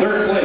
Third place.